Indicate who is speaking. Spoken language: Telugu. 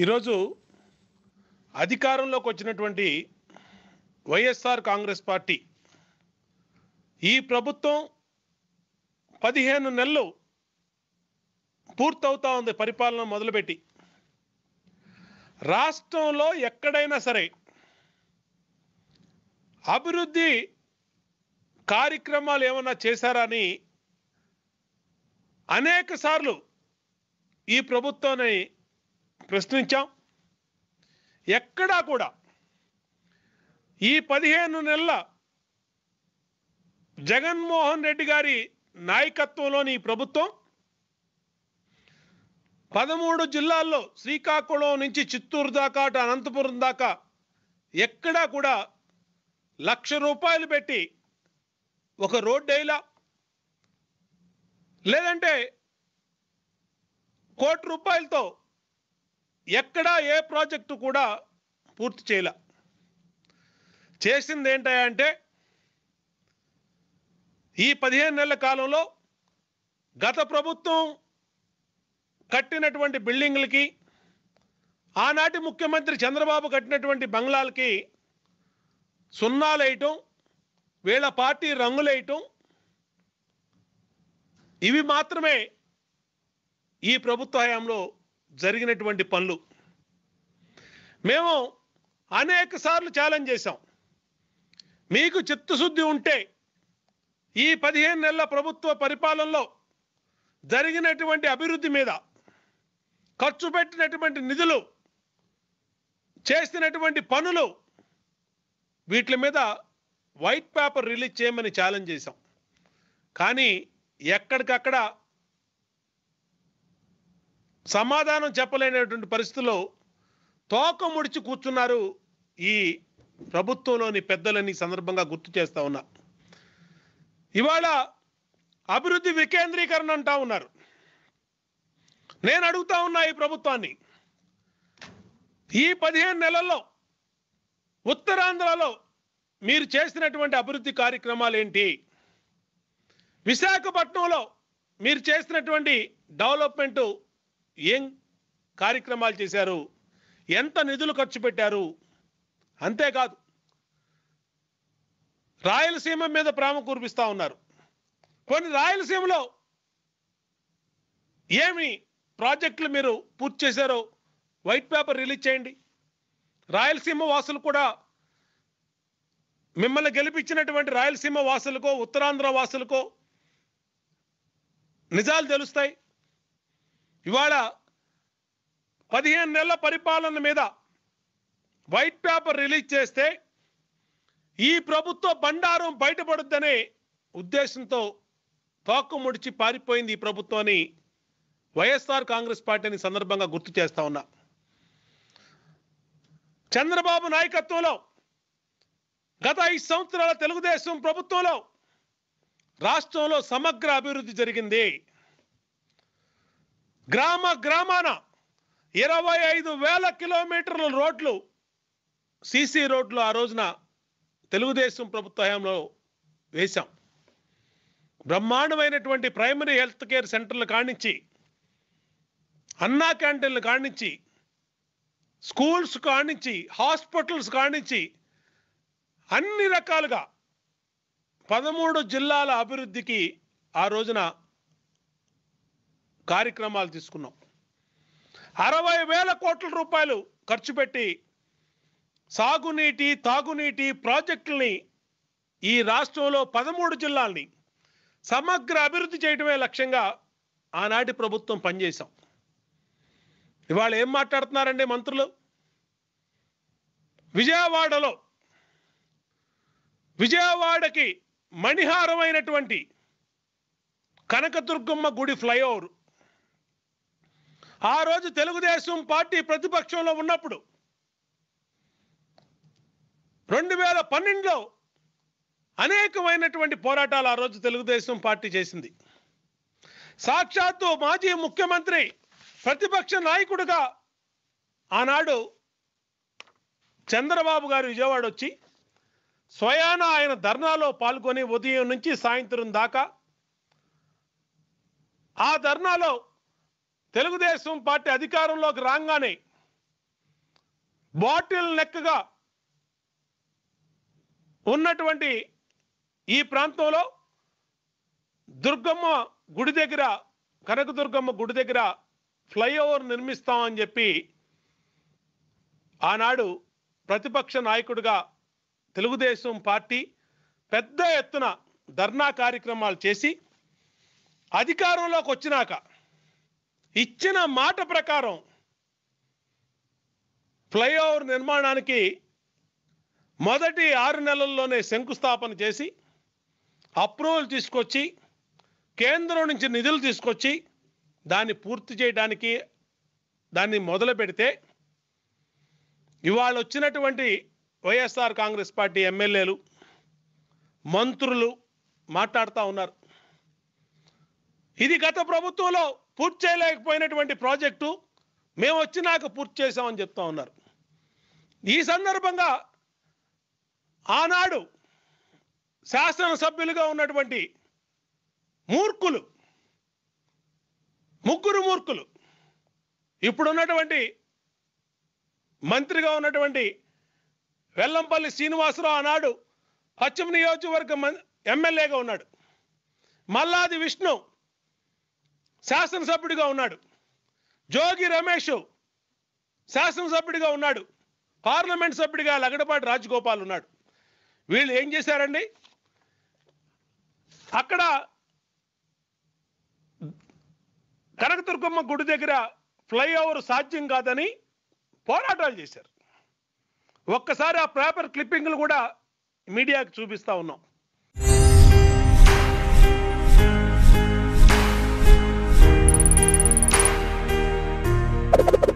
Speaker 1: ఈరోజు అధికారంలోకి వచ్చినటువంటి వైఎస్ఆర్ కాంగ్రెస్ పార్టీ ఈ ప్రభుత్వం పదిహేను నెలలు పూర్తవుతా ఉంది పరిపాలన మొదలుపెట్టి. రాష్ట్రంలో ఎక్కడైనా సరే అభివృద్ధి కార్యక్రమాలు ఏమన్నా చేశారని అనేక సార్లు ఈ ప్రభుత్వాన్ని ప్రశ్నించాం. ఎక్కడా కూడా ఈ పదిహేను నెలల జగన్మోహన్ రెడ్డి గారి నాయకత్వంలోని ప్రభుత్వం పదమూడు జిల్లాల్లో శ్రీకాకుళం నుంచి చిత్తూరు దాకా అటు అనంతపురం దాకా ఎక్కడా కూడా లక్ష రూపాయలు పెట్టి ఒక రోడ్డు అయిలా లేదంటే కోటి రూపాయలతో ఎక్కడా ఏ ప్రాజెక్టు కూడా పూర్తి చేయలే. చేసింది ఏంటంటే ఈ పదిహేను నెలల కాలంలో గత ప్రభుత్వం కట్టినటువంటి బిల్డింగ్లకి ఆనాటి ముఖ్యమంత్రి చంద్రబాబు కట్టినటువంటి బంగ్లాలకి సున్నాలేయటం వీళ్ళ పార్టీ రంగులు వేయటం ఇవి మాత్రమే ఈ ప్రభుత్వ హయాంలో జరిగినటువంటి పనులు. మేము అనేక సార్లు ఛాలెంజ్ చేశాం. మీకు చిత్తశుద్ధి ఉంటే ఈ పదిహేను నెలల ప్రభుత్వ పరిపాలనలో జరిగినటువంటి అభివృద్ధి మీద ఖర్చు పెట్టినటువంటి నిధులు చేసినటువంటి పనులు వీటి మీద వైట్ పేపర్ రిలీజ్ చేయమని ఛాలెంజ్ చేశాం. కానీ ఎక్కడికక్కడ సమాధానం చెప్పలేనటువంటి పరిస్థితుల్లో తోక ముడిచి కూర్చున్నారు ఈ ప్రభుత్వంలోని పెద్దలని సందర్భంగా గుర్తు చేస్తా ఉన్నా. ఇవాళ అభివృద్ధి వికేంద్రీకరణ అంటా ఉన్నారు. నేను అడుగుతా ఉన్నా ఈ ప్రభుత్వాన్ని. ఈ పదిహేను నెలల్లో ఉత్తరాంధ్రలో మీరు చేసినటువంటి అభివృద్ధి కార్యక్రమాలు ఏంటి? విశాఖపట్నంలో మీరు చేసినటువంటి డెవలప్మెంట్ ఏం కార్యక్రమాలు చేశారు? ఎంత నిధులు ఖర్చు పెట్టారు? అంతేకాదు రాయలసీమ మీద ప్రేమ కురిపిస్తా ఉన్నారు. కొన్ని రాయలసీమలో ఏమి ప్రాజెక్టులు మీరు పూర్తి చేశారో వైట్ పేపర్ రిలీజ్ చేయండి. రాయలసీమ వాసులు కూడా మిమ్మల్ని గెలిపించినటువంటి రాయలసీమ వాసులకో ఉత్తరాంధ్ర వాసులకో నిజాలు తెలుస్తాయి. ఇవాళ పదిహేను నెలల పరిపాలన మీద వైట్ పేపర్ రిలీజ్ చేస్తే ఈ ప్రభుత్వ బండారం బయటపడుద్దనే ఉద్దేశంతో తోక ముడిచి పారిపోయింది ఈ ప్రభుత్వాన్ని వైఎస్ఆర్ కాంగ్రెస్ పార్టీని సందర్భంగా గుర్తు చేస్తా ఉన్నా. చంద్రబాబు నాయకత్వంలో గత ఐదు సంవత్సరాల తెలుగుదేశం ప్రభుత్వంలో రాష్ట్రంలో సమగ్ర అభివృద్ధి జరిగింది. గ్రామ గ్రామాన ఇరవై ఐదు వేల కిలోమీటర్ల రోడ్లు సీసీ రోడ్లు ఆ రోజున తెలుగుదేశం ప్రభుత్వ హయాంలో వేశాం. బ్రహ్మాండమైనటువంటి ప్రైమరీ హెల్త్ కేర్ సెంటర్లు కానించి అన్నా క్యాంటీన్లు కానించి స్కూల్స్ కానించి హాస్పిటల్స్ కానించి అన్ని రకాలుగా పదమూడు జిల్లాల అభివృద్ధికి ఆ రోజున కార్యక్రమాలు తీసుకున్నాం. అరవై వేల కోట్ల రూపాయలు ఖర్చు పెట్టి సాగునీటి తాగునీటి ప్రాజెక్టుల్ని ఈ రాష్ట్రంలో పదమూడు జిల్లాల్ని సమగ్ర అభివృద్ధి చేయడమే లక్ష్యంగా ఆనాటి ప్రభుత్వం పనిచేశాం. ఇవాళ ఏం మాట్లాడుతున్నారండి మంత్రులు? విజయవాడలో విజయవాడకి మణిహారమైనటువంటి కనకదుర్గమ్మ గుడి ఫ్లైఓవర్ ఆ రోజు తెలుగుదేశం పార్టీ ప్రతిపక్షంలో ఉన్నప్పుడు రెండు వేల పన్నెండులో అనేకమైనటువంటి పోరాటాలు ఆ రోజు తెలుగుదేశం పార్టీ చేసింది. సాక్షాత్తు మాజీ ముఖ్యమంత్రి ప్రతిపక్ష నాయకుడిగా ఆనాడు చంద్రబాబు గారు విజయవాడ వచ్చి స్వయాన ఆయన ధర్నాలో పాల్గొని ఉదయం నుంచి సాయంత్రం దాకా ఆ ధర్నాలో తెలుగుదేశం పార్టీ అధికారంలోకి రాగానే బాటిల్ నెక్కగా ఉన్నటువంటి ఈ ప్రాంతంలో దుర్గమ్మ గుడి దగ్గర కనకదుర్గమ్మ గుడి దగ్గర ఫ్లైఓవర్ నిర్మిస్తామని చెప్పి ఆనాడు ప్రతిపక్ష నాయకుడిగా తెలుగుదేశం పార్టీ పెద్ద ఎత్తున ధర్నా కార్యక్రమాలు చేసి అధికారంలోకి వచ్చినాక ఇచ్చిన మాట ప్రకారం ఫ్లైఓవర్ నిర్మాణానికి మొదటి ఆరు నెలల్లోనే శంకుస్థాపన చేసి అప్రూవల్ తీసుకొచ్చి కేంద్రం నుంచి నిధులు తీసుకొచ్చి దాన్ని పూర్తి చేయడానికి దాన్ని మొదలు పెడితే ఇవాళ వచ్చినటువంటి వైఎస్ఆర్ కాంగ్రెస్ పార్టీ ఎమ్మెల్యేలు మంత్రులు మాట్లాడుతూ ఉన్నారు. ఇది గత ప్రభుత్వంలో పూర్తి చేయలేకపోయినటువంటి ప్రాజెక్టు. మేము వచ్చినాక పూర్తి చేశామని చెప్తా ఉన్నారు. ఈ సందర్భంగా ఆనాడు శాసనసభ్యులుగా ఉన్నటువంటి మూర్ఖులు ముగ్గురు మూర్ఖులు ఇప్పుడున్నటువంటి మంత్రిగా ఉన్నటువంటి వెల్లంపల్లి శ్రీనివాసరావు ఆనాడు పశ్చిమ నియోజకవర్గ ఎమ్మెల్యేగా ఉన్నాడు. మల్లాది విష్ణు శాసనసభ్యుడిగా ఉన్నాడు. జోగి రమేష్ శాసనసభ్యుడిగా ఉన్నాడు. పార్లమెంట్ సభ్యుడిగా లగడపాటి రాజగోపాల్ ఉన్నాడు. వీళ్ళు ఏం చేశారండి? అక్కడ కనకదుర్గమ్మ గుడి దగ్గర ఫ్లైఓవర్ సాధ్యం కాదని పోరాటాలు చేశారు. ఒక్కసారి ఆ పేపర్ క్లిప్పింగ్లు కూడా మీడియాకి చూపిస్తా ఉన్నాం. you